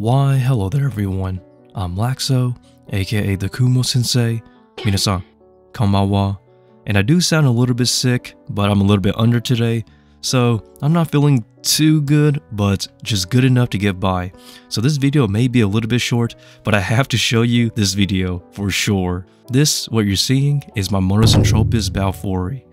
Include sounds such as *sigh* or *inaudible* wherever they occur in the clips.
Why, hello there everyone. I'm Laxow, aka the Kumo Sensei. Minasan, konbanwa. And I do sound a little bit sick, but I'm a little bit under today, so I'm not feeling too good, but just good enough to get by. So this video may be a little bit short, but I have to show you this video for sure. This, what you're seeing, is my Monocentropus balfouri.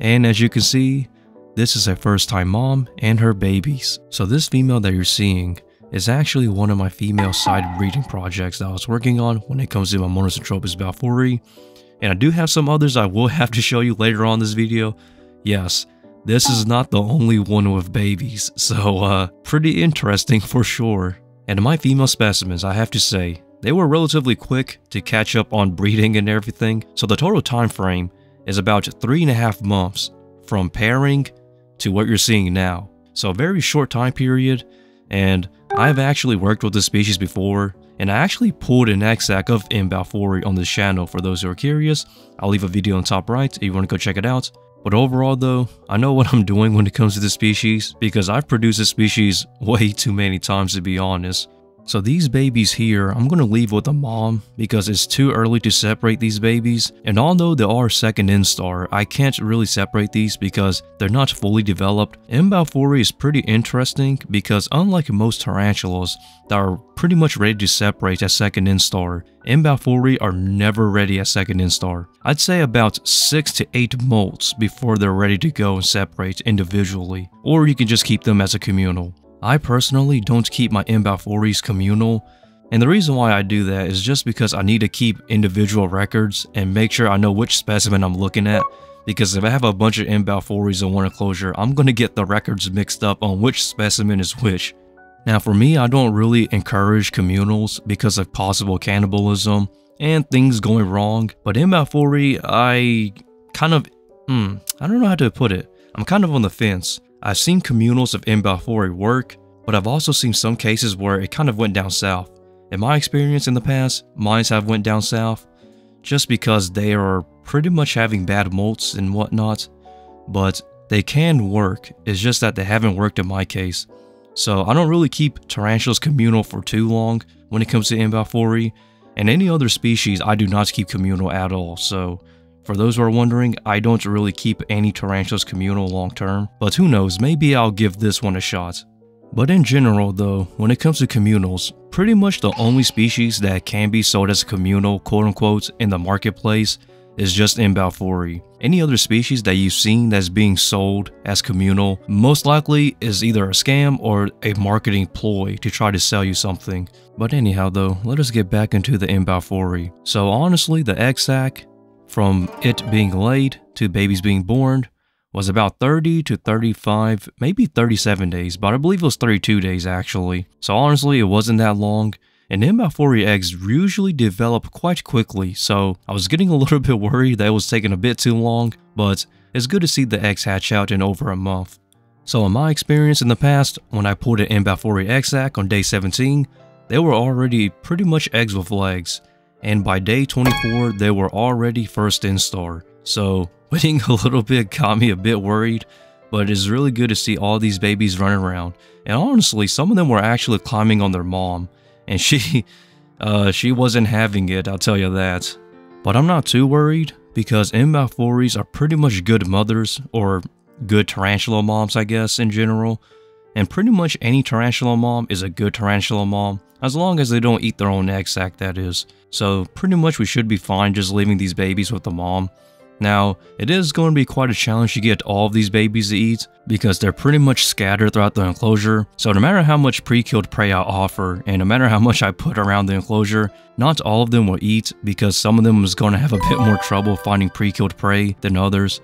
And as you can see, this is a first time mom and her babies. So this female that you're seeing is actually one of my female side breeding projects that I was working on when it comes to my Monocentropus balfouri. And I do have some others I will *laughs* have to show you later on this video. Yes, this is not the only one with babies, *laughs* so uh, pretty interesting for sure. And my female specimens, I have to say, they were relatively quick to catch up on breeding and everything, so the total time frame is about three and a half months from pairing to what you're seeing now. So a very short time period, and I've actually worked with this species before, and I actually pulled an sac of M. on this channel for those who are curious. I'll leave a video on top right if you want to go check it out. But overall though, I know what I'm doing when it comes to this species because I've produced this species way too many times to be honest. So these babies here, I'm going to leave with the mom because it's too early to separate these babies. And although they are second instar, I can't really separate these because they're not fully developed. M. balfouri is pretty interesting because unlike most tarantulas that are pretty much ready to separate at second instar, M. balfouri are never ready at second instar. I'd say about 6 to 8 molts before they're ready to go and separate individually. Or you can just keep them as a communal. I personally don't keep my M. balfouris communal, and the reason why I do that is just because I need to keep individual records and make sure I know which specimen I'm looking at, because if I have a bunch of M. balfouris in one enclosure, I'm going to get the records mixed up on which specimen is which. Now for me, I don't really encourage communals because of possible cannibalism and things going wrong, but M. balfouri, I kind of, hmm, I don't know how to put it. I'm kind of on the fence. I've seen communals of M. balfouri work, but I've also seen some cases where it kind of went down south. In my experience in the past, mines have went down south just because they are pretty much having bad molts and whatnot, but they can work, it's just that they haven't worked in my case. So I don't really keep tarantulas communal for too long when it comes to M. balfouri, and any other species I do not keep communal at all, so for those who are wondering, I don't really keep any tarantulas communal long term, but who knows, maybe I'll give this one a shot. But in general though, when it comes to communals, pretty much the only species that can be sold as communal quote unquote in the marketplace is just M. balfouri. Any other species that you've seen that's being sold as communal most likely is either a scam or a marketing ploy to try to sell you something. But anyhow though, let us get back into the M. balfouri. So honestly, the egg sac from it being laid to babies being born was about 30 to 35, maybe 37 days, but I believe it was 32 days actually. So honestly, it wasn't that long. And M. balfouri eggs usually develop quite quickly, so I was getting a *laughs* little bit worried that it was taking a bit too long, but it's good to see the eggs hatch out in over a month. So in my experience in the past, when I pulled an M. balfouri egg sac on day 17, they were already pretty much eggs with legs, and by day 24 they were already first instar. So *laughs* waiting a little bit got me a bit worried, but it's really good to see all these babies running around. And honestly, some of them were actually climbing on their mom, and *laughs* she, uh, she wasn't having it, I'll tell you that. But I'm not too worried, because M. balfouris are pretty much good mothers, or good tarantula moms I guess in general. And pretty much any tarantula mom is a good tarantula mom, as long as they don't eat their own egg sac that is. So pretty much we should be fine just leaving these babies with the mom. Now, it is going to be quite a challenge to get all of these babies to eat because they're pretty much scattered throughout the enclosure. So no matter how much pre-killed prey I offer and no matter how much I put around the enclosure, not all of them will eat because some of them is going to have a bit more trouble finding pre-killed prey than others.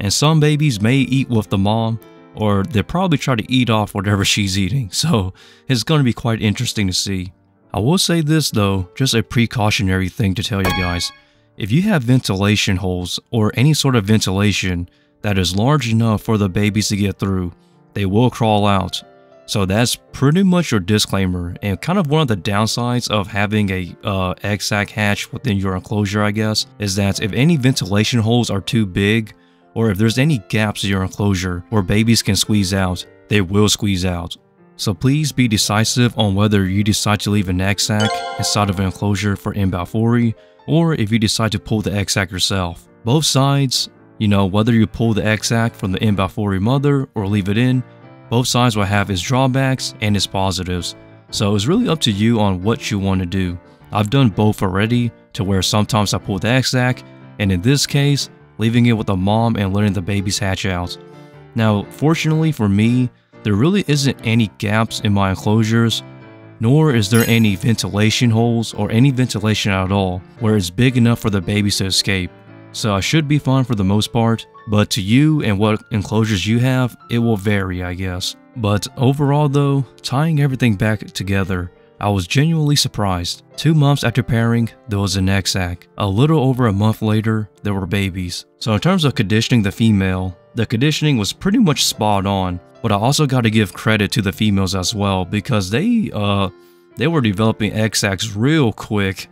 And some babies may eat with the mom or they'll probably try to eat off whatever she's eating. So it's going to be quite interesting to see. I will say this though, just a precautionary thing to tell you guys. If you have ventilation holes or any sort of ventilation that is large enough for the babies to get through, they will crawl out. So that's pretty much your disclaimer and kind of one of the downsides of having a uh, egg sac hatch within your enclosure I guess, is that if any ventilation holes are too big or if there's any gaps in your enclosure where babies can squeeze out, they will squeeze out. So please be decisive on whether you decide to leave an egg sac inside of an enclosure for M. balfouri or if you decide to pull the egg sac yourself. Both sides, you know, whether you pull the egg sac from the M. balfouri mother or leave it in, both sides will have its drawbacks and its positives. So it's really up to you on what you want to do. I've done both already to where sometimes I pull the egg sac and in this case, leaving it with the mom and letting the babies hatch out. Now, fortunately for me, there really isn't any gaps in my enclosures, nor is there any ventilation holes or any ventilation at all where it's big enough for the babies to escape. So I should be fine for the most part, but to you and what enclosures you have, it will vary I guess. But overall though, tying everything back together, I was genuinely surprised. Two months after pairing, there was an egg sac. A little over a month later, there were babies. So in terms of conditioning the female, the conditioning was pretty much spot on, but I also got to give credit to the females as well because they uh they were developing egg sacs real quick.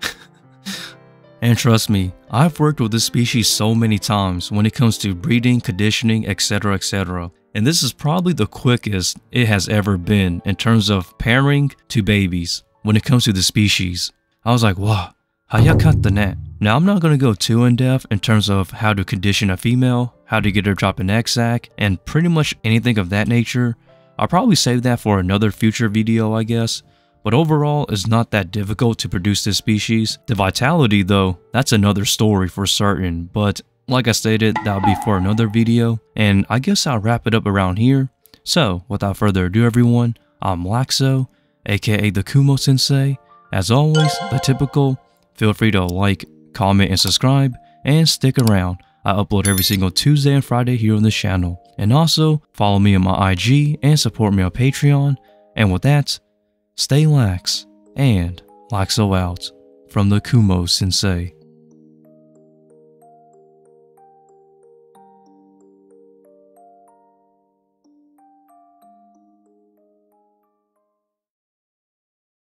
*laughs* and trust me, I've worked with this species so many times when it comes to breeding, conditioning, etc, etc and this is probably the quickest it has ever been in terms of pairing to babies when it comes to the species. I was like, wow, how you cut the net? Now I'm not going to go too in depth in terms of how to condition a female, how to get her drop an egg sac, and pretty much anything of that nature. I'll probably save that for another future video I guess. But overall, it's not that difficult to produce this species. The vitality though, that's another story for certain, but like I stated, that'll be for another video, and I guess I'll wrap it up around here. So, without further ado everyone, I'm Laxow, aka the Kumo Sensei. As always, the typical, feel free to like, comment, and subscribe, and stick around. I upload every single Tuesday and Friday here on this channel. And also, follow me on my IG and support me on Patreon. And with that, stay lax and Laxow out from the Kumo Sensei.